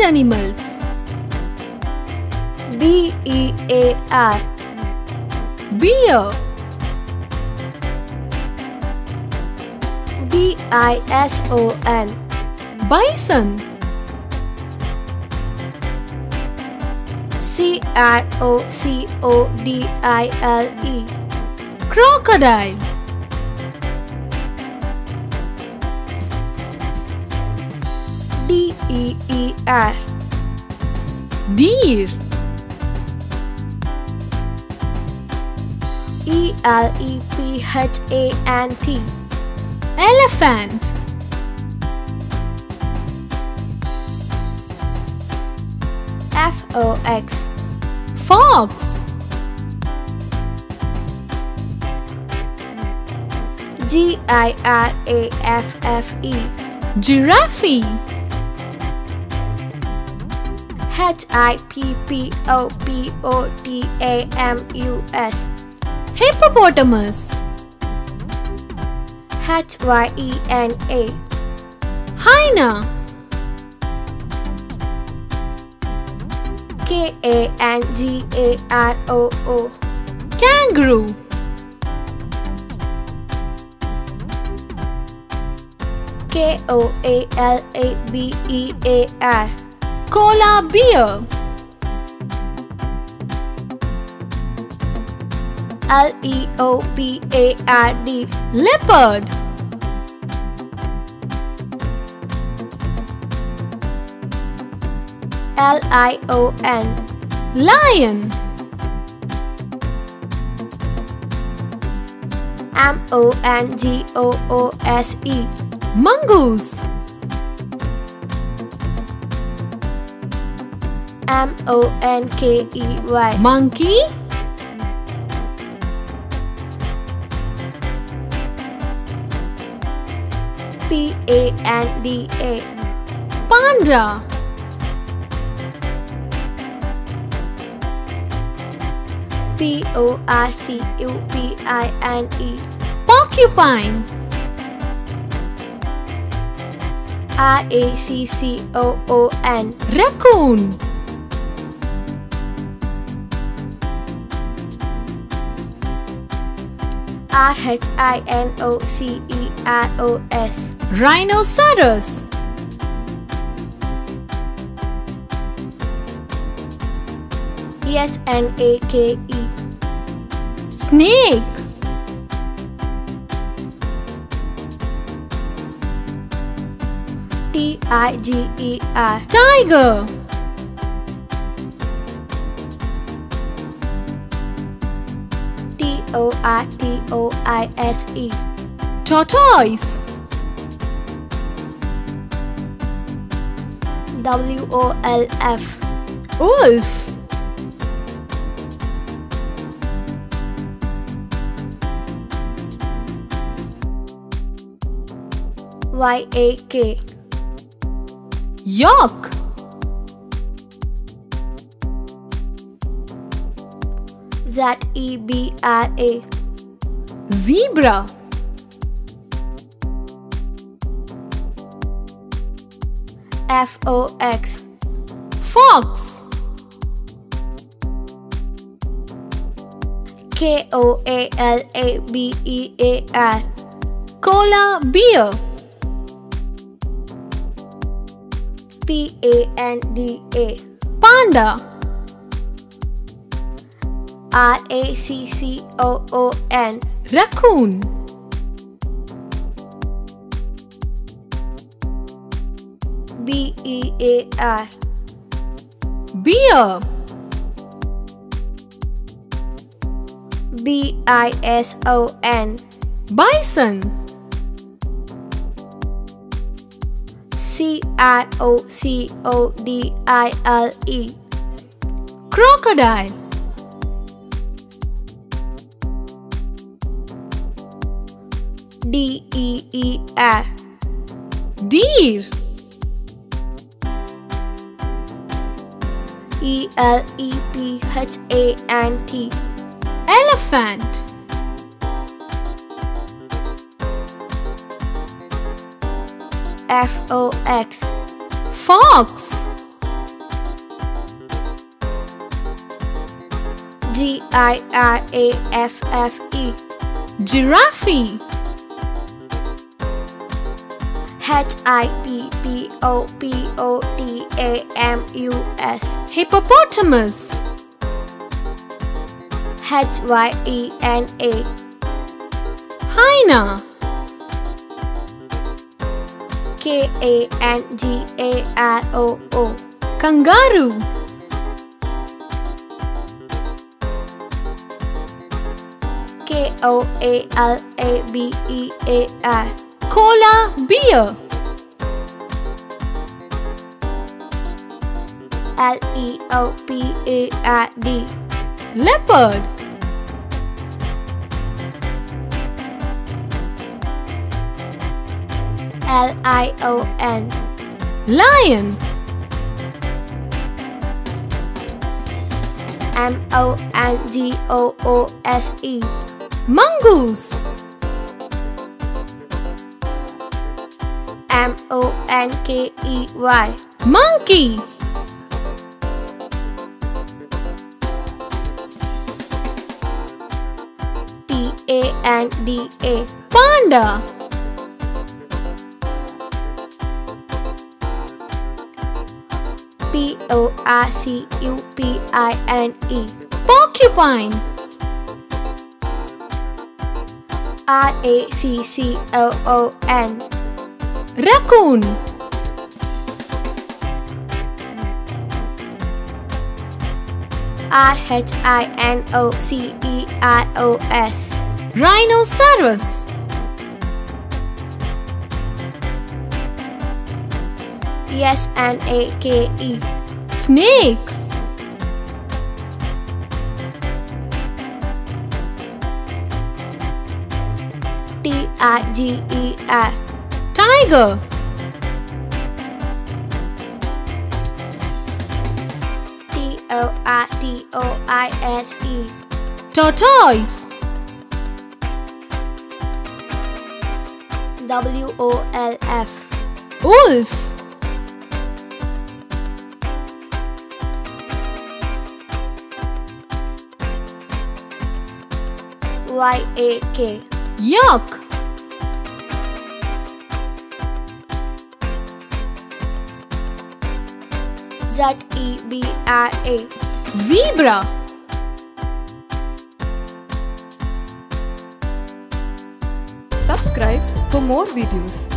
Animals. B E A R Bear. B I S O N Bison. C R O C O D I L E Crocodile. E E R Deer. E L E P H A N T Elephant. F O X Fox. G I R A F F E Giraffe. H I P P O P O T A M U S Hippopotamus. H Y E N A Hyena. K A N G A R O O Kangaroo. K O A L A B E A R Koala bear. L E O P A R D Leopard. L I O N Lion. M O N G O O S E Mongoose. M O N K E Y Monkey. P A N D A Panda. P O R C U P I N E Porcupine. R A C C O O N Raccoon. R H I N O C E R O S Rhinoceros. E S N A K E Snake. T I G E R Tiger. O R T O I S E Tortoise. W O L F Wolf. Y A K Yak. Z E B R A Zebra. F O X Fox. K O A L A B E A R Koala bear. P A N D A Panda. R A C C O O N Raccoon. B E A R Bear. B I S O N Bison. C R O C O D I L E Crocodile. D E E R. Deer. E L E P H A N T. Elephant. F O X. Fox. G I R A F F E. Giraffe. H I P P O P O T A M U S Hippopotamus. H Y E N A Hyena. K A N G A R O O Kangaroo. K O A L A B E A R Koala bear. L E O P A R D Leopard. L I O N Lion. M O N G O O S E Mongoose. M O N K E Y Monkey. P A N D A Panda. P O R C U P I N E Porcupine. R A C C O O N Raccoon. R H I N O C E R O S Rhinoceros. S N A K E Snake. T I G E R Tiger. T O R T O I S E Tortoise. W O L F Wolf. Y A K Yak. Z E B R A Zebra. Subscribe for more videos.